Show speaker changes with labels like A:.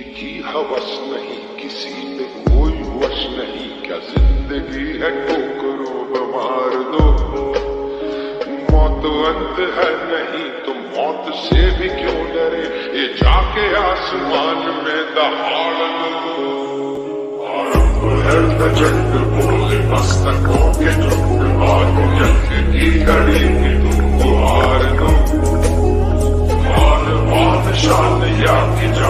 A: की हवस नहीं, किसी पे कोई वश नहीं। क्या ज़िंदगी है ठोकरो मार दो। मौत अंत है नहीं तो मौत से भी क्यों डरे? ये जाके आसमान में दहाड़ दो। प्रचंड बोले, मस्तकों के टुकड़ और जंग की घड़ी की तुमको हार दो। और या की जा